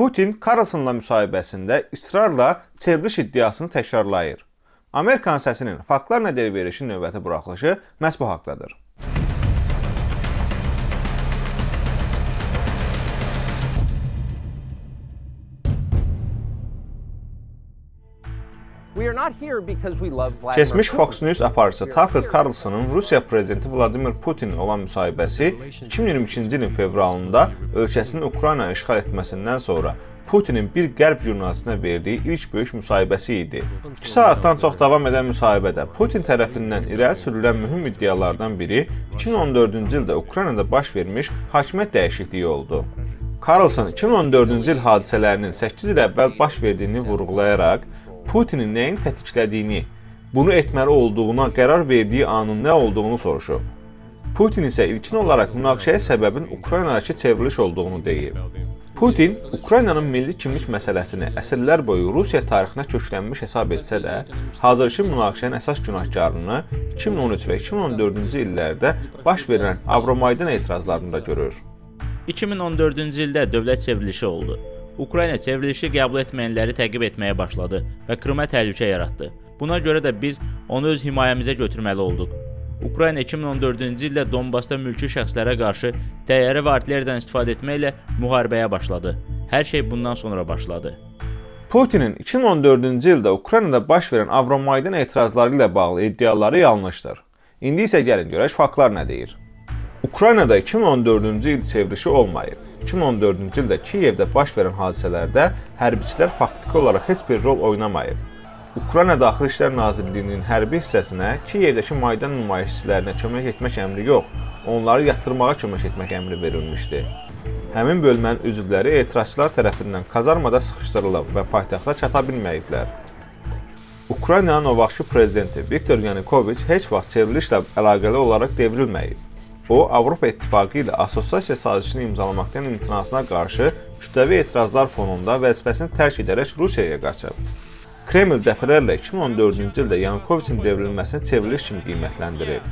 Putin Karlsonla müsahibəsində israrla çevriliş iddiasını təkrarlayır. Amerikan səsinin faktlar nə deyir verişin növbəti buraxılışı məhz bu haqqdadır. Keçmiş Fox News aparıcısı Tucker Carlsonun Rusiya prezidenti Vladimir Putin olan müsahibəsi 2022-ci ilin fevralında ölkəsinin Ukrayna işğal etməsindən sonra Putinin bir qərb jurnalistinə verdiyi ilk böyük müsahibəsi idi. 2 saatdan çox davam edən müsahibədə Putin tərəfindən irəli sürülən mühüm iddialardan biri 2014-cü ildə Ukraynada baş vermiş hakimiyyət dəyişikliyi oldu. Carlson 2014-cü il hadisələrinin 8 il əvvəl baş verdiyini vurğulayaraq Putinin nəyin tetiklədiyini, bunu etməli olduğuna qərar verdiyi anın nə olduğunu soruşub. Putin isə ilkin olaraq münaqişəyə səbəbin Ukraynadakı çevriliş olduğunu deyib. Putin Ukraynanın milli kimlik məsələsini əsrlər boyu Rusiya tarixinə köklənmiş hesab etsə də, hazırki münaqişənin əsas günahkarını 2013 və 2014-cü illərdə baş verən Avromaydan etirazlarında görür. 2014-cü ildə dövlət çevrilişi oldu. Ukrayna çevrilişi qəbul etməyənləri təqib etməyə başladı və Krıma təhlükə yaratdı. Buna görə də biz onu öz himayəmizə götürməli olduq. Ukrayna 2014-cü ildə Donbasda mülki şəxslərə qarşı təyyarə və artilleriyadan istifadə etməklə müharibəyə başladı. Hər şey bundan sonra başladı. Putinin 2014-cü ildə Ukraynada baş verən Avromaydan etirazları ilə bağlı iddiaları yanlışdır. İndi isə gəlin görək faktlar nə deyir. Ukraynada 2014-cü il çevrilişi olmayıb. 2014-cü ildə Kiyevdə baş verən hadisələrdə hərbiçilər faktiki olaraq heç bir rol oynamayıb. Ukrayna Daxili İşlər Nazirliyinin hərbi hissəsinə Kiyevdəki Maydan nümayişçilərinə kömək etmək əmri yox, onları yatırmağa kömək etmək əmri verilmişdi. Həmin bölmənin üzvləri etirazçılar tərəfindən kazarmada sıxışdırılıb və paytaxta çata bilməyiblər. Ukraynanın o vaxtki prezidenti Viktor Yanukoviç heç vaxt çevrilişlə əlaqəli olaraq devrilməyib. O, Avropa İttifaqı ilə assosiasiya sazişini imzalamaqdan imtinasına qarşı kütləvi etirazlar fonunda vəzifəsini tərk edərək Rusiyaya qaçıb. Kreml dəfələrlə 2014-cü ildə Yanukoviçin devrilməsini çevriliş kimi qiymətləndirib.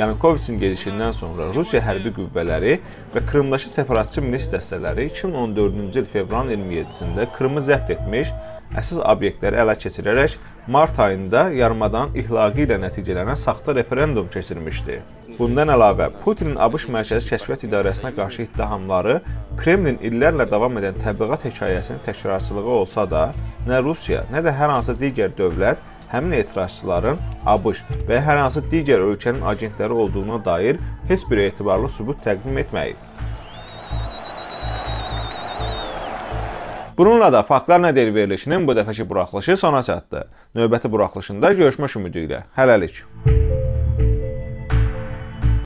Yanukoviçin gedişindən sonra Rusiya hərbi qüvvələri və Krımdakı separatçı milis dəstələri 2014-cü il fevralın 27-sində Krımı zəbt etmiş, əsas obyektləri ələ keçirərək mart ayında yarımadan ihlaqı ilə nəticələnən saxta referendum keçirmişdi. Bundan əlavə, Putinin ABŞ Mərkəzi Kəşfiyyat İdarəsinə qarşı ittihamları Kremlin illərlə davam edən təbliğat hekayəsinin təkrarçılığı olsa da, nə Rusiya, nə də hər hansı digər dövlət həmin etirazçıların ABŞ və hər hansı digər ölkənin agentləri olduğuna dair heç bir etibarlı sübut təqdim etməyib. Bununla da faktlar nə deyir verilişinin bu dəfəki buraxılışı sona çatdı. Növbəti buraxılışında görüşmək ümidi ilə. Hələlik.